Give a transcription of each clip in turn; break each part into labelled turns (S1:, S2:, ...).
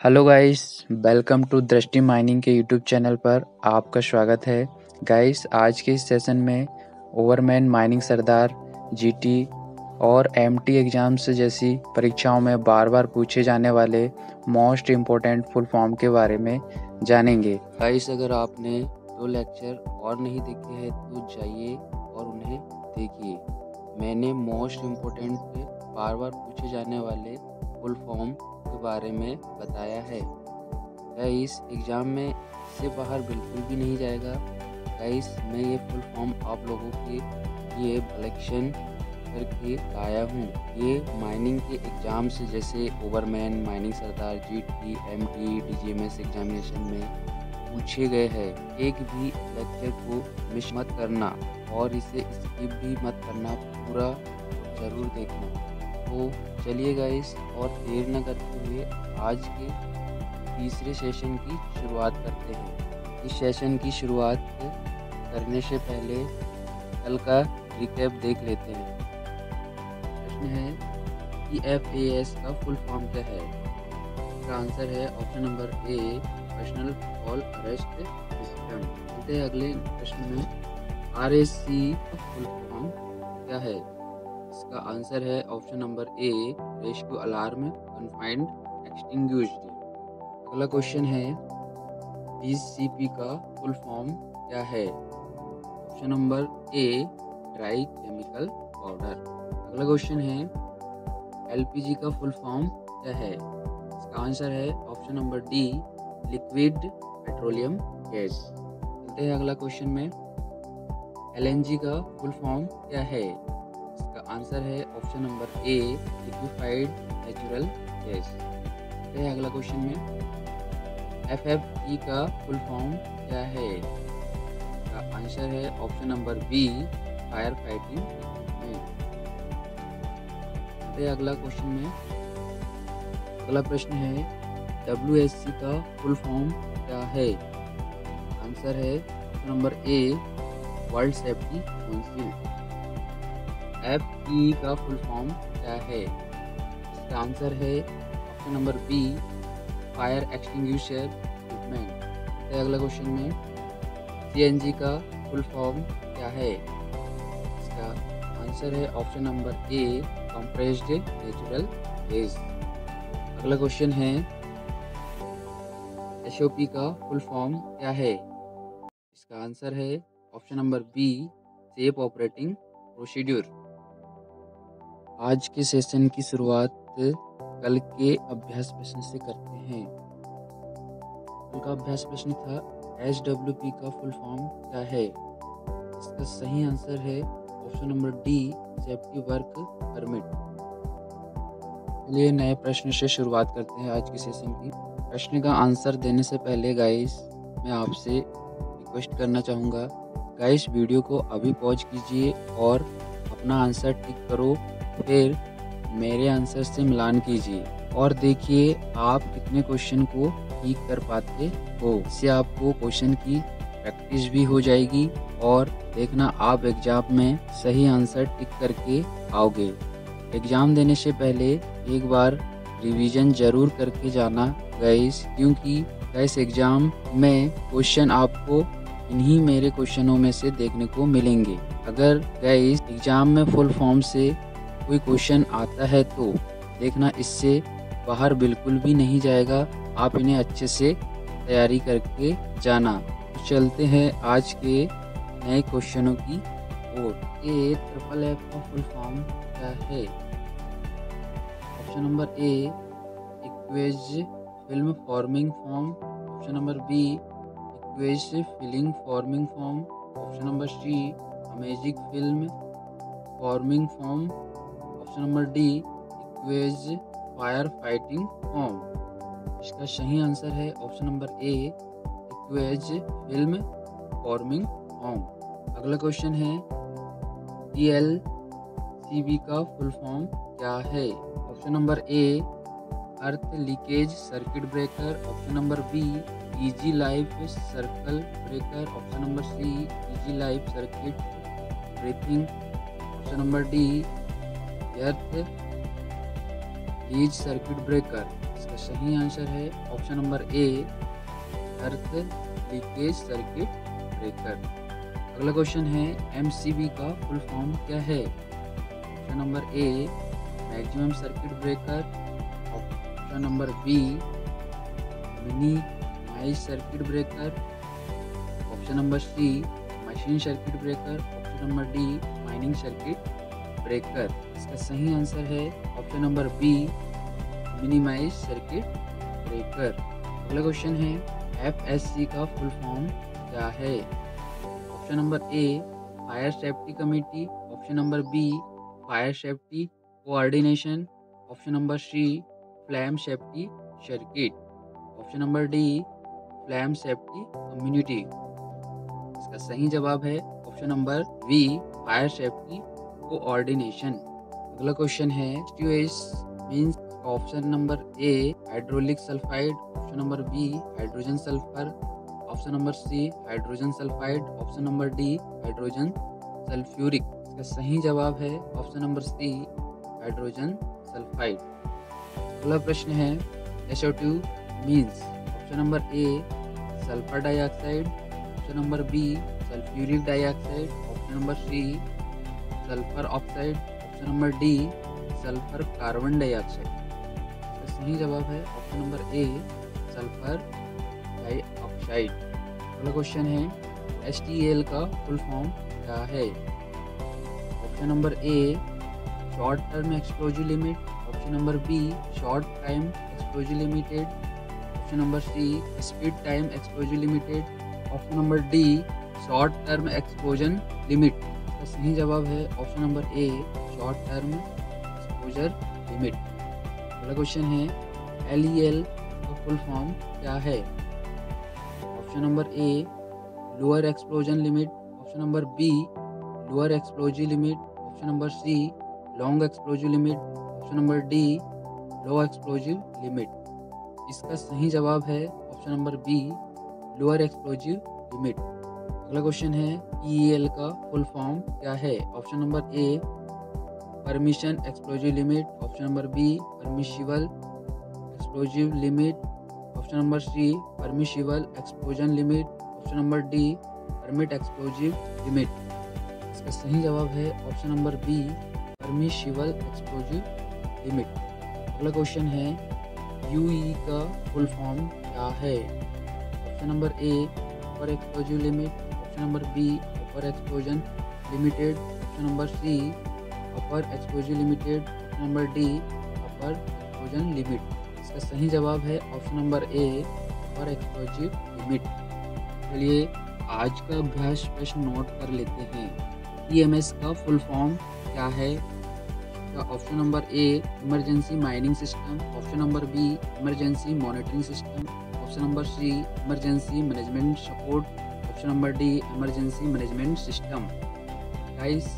S1: Hello guys welcome to Drishti mining के YouTube channel पर आपका स्वागत है। गाइस आज के इस सेशन में ओवरमैन माइनिंग सरदार जीटी और एमटी एग्ज़ाम्स जैसी परीक्षाओं में बार बार पूछे जाने वाले मोस्ट इम्पोर्टेंट फुल फॉर्म के बारे में जानेंगे। गाइस अगर आपने दो लेक्चर और नहीं देखे हैं तो जाइए और उन्हें देखिए। मैंने मोस्ट इम्पोर्टेंट बार बार पूछे जाने वाले फुल फॉर्म के बारे में बताया है। गाइस एग्ज़ाम में इससे बाहर बिल्कुल भी नहीं जाएगा? गाइस मैं ये फुल फॉर्म आप लोगों के लिए कलेक्शन करके लाया हूँ? ये माइनिंग के एग्ज़ाम्स जैसे overman mining sardar, G T, M T, D G M S examination में पूछे गए हैं। एक भी लेक्चर को मिस मत करना और इसे स्किप भी मत करना। पूरा ज़रूर देखना। तो चलिए गाइस और देर न करते हुए आज के तीसरे सेशन की शुरुआत करते हैं। इस सेशन की शुरुआत करने से पहले कल का रिकैप देख लेते हैं। प्रश्न है कि एफ़ ए एस का फुल फॉर्म क्या है? इसका आंसर है option number A professional fall arrest system अगले प्रश्न में। आर एस सी का फुल फॉर्म क्या है? इसका आंसर है option number A rescue alarm confined extinguished अगला क्वेश्चन है पी का फुल फॉर्म क्या है? Option number A dry chemical powder अगला क्वेश्चन है एलपीजी का फुल फॉर्म क्या है? इसका आंसर है option number D liquid petroleum gas चलते हैं अगला क्वेश्चन में एलएनजी का फुल फॉर्म क्या है? आंसर है option number A, liquefied natural gas. है अगला क्वेश्चन में, एफ़ एफ़ ई का फुल फॉर्म क्या है? का आंसर है option number B, fire fighting अगला क्वेश्चन में, अगला प्रश्न है, डब्ल्यू एस सी का फुल फॉर्म क्या है? आंसर है option number A, world safety council. F E का फुल फॉर्म क्या है? इसका आंसर है option number B fire extinguisher equipment अगला क्वेश्चन में सी का फुल फॉर्म क्या है? इसका आंसर है option number A compressed natural gas अगला क्वेश्चन है एच का फुल फॉर्म क्या है? इसका आंसर है option number B safe operating procedure आज के सेशन की शुरुआत कल के अभ्यास प्रश्न से करते हैं। कल का अभ्यास प्रश्न था एच डब्ल्यू पी का फुल फॉर्म क्या है? इसका सही आंसर है option number D safety work permit चलिए नए प्रश्न से शुरुआत करते हैं आज के सेशन की। प्रश्न का आंसर देने से पहले गाइस मैं आपसे रिक्वेस्ट करना चाहूँगा। गाइस वीडियो को अभी पॉज कीजिए और अपना आंसर टिक करो। फिर मेरे आंसर से मिलान कीजिए और देखिए आप कितने क्वेश्चन को ठीक कर पाते हो। इससे आपको क्वेश्चन की प्रैक्टिस भी हो जाएगी और देखना आप एग्ज़ाम में सही आंसर टिक करके आओगे। एग्ज़ाम देने से पहले एक बार रिवीजन ज़रूर करके जाना गैस क्योंकि गैस एग्ज़ाम में क्वेश्चन आपको इन्हीं मेरे क्वेश्चनों में से देखने को मिलेंगे। अगर गैस एग्ज़ाम में फुल फॉर्म से कोई क्वेश्चन आता है तो देखना इससे बाहर बिल्कुल भी नहीं जाएगा। आप इन्हें अच्छे से तैयारी करके जाना। तो चलते हैं आज के नए क्वेश्चनों की ओर। ए, ट्रिपल एफ़ का फुल फॉर्म क्या है? Option number A aqueous film forming form option number B aqueous filling forming form option number C amazing film forming form option number D, aqueous fire fighting form. इसका सही answer है option number A, aqueous film forming form. अगला question है D L C B का full form क्या है? Option number A, earth leakage circuit breaker. Option number B easy life circle breaker option number C easy life circuit breaking option number D lease circuit breaker इसका सही answer है option number A earth leakage circuit breaker अगला question है MCB का full form क्या है? Option number A maximum circuit breaker option number B minimize circuit breaker option number C machine circuit breaker option number D mining circuit breaker इसका सही answer है option number B minimize circuit breaker अगला question है FSC का full form क्या है? Option number A fire safety committee option number B fire safety coordination option number C flame safety circuit option number D flame safety community इसका सही जवाब है option number B fire safety coordination अगला question है option number A hydraulic sulphide option number B hydrogen sulphur option number C hydrogen sulphide option number D hydrogen sulphuric इसका सही जवाब है option number C hydrogen sulphide अगला प्रश्न है SO2 means option number A sulphur dioxide option number B sulphuric dioxide option number C sulphur oxide option number D, sulphur carbon dioxide. सही जवाब है option number A, sulphur dioxide. अगला question है S का full form क्या है? Option number A, short term explosive limit. Option number B, short time explosive limited. Option number C, speed time explosive limited. Option number D, short term explosion limit. सही जवाब है option number A short term exposure limit अगला question है L E L का full form क्या है? Option number A lower explosion limit option number B lower explosive limit option number C long explosive limit option number D low explosive limit इसका सही जवाब है option number B lower explosive limit अगला question है E e का full form क्या है? Option number A permission explosive limit option number B permissible explosive limit option number C permissible explosion limit option number D permit explosive limit इसका सही जवाब है option number B permissible explosive limit अगला question है U e का full form क्या है? Option number A upper explosive limit option number B upper explosion limited option number C upper explosion limited number D upper explosion limit इसका सही जवाब है option number A upper explosive limit चलिए आज का अभ्यास प्रश्न नोट कर लेते हैं। ईएमएस का फुल फॉर्म क्या है? Option number A emergency mining system option number B emergency monitoring system option number C emergency management support option number D emergency management system guys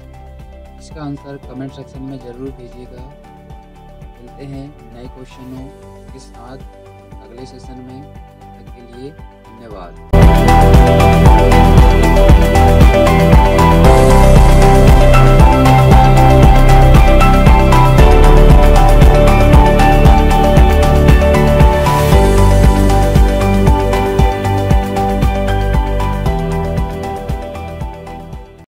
S1: इसका आंसर कमेंट सेक्शन में ज़रूर भेजिएगा मिलते हैं नए क्वेश्चनों के साथ अगले सेशन में। तक के लिए धन्यवाद।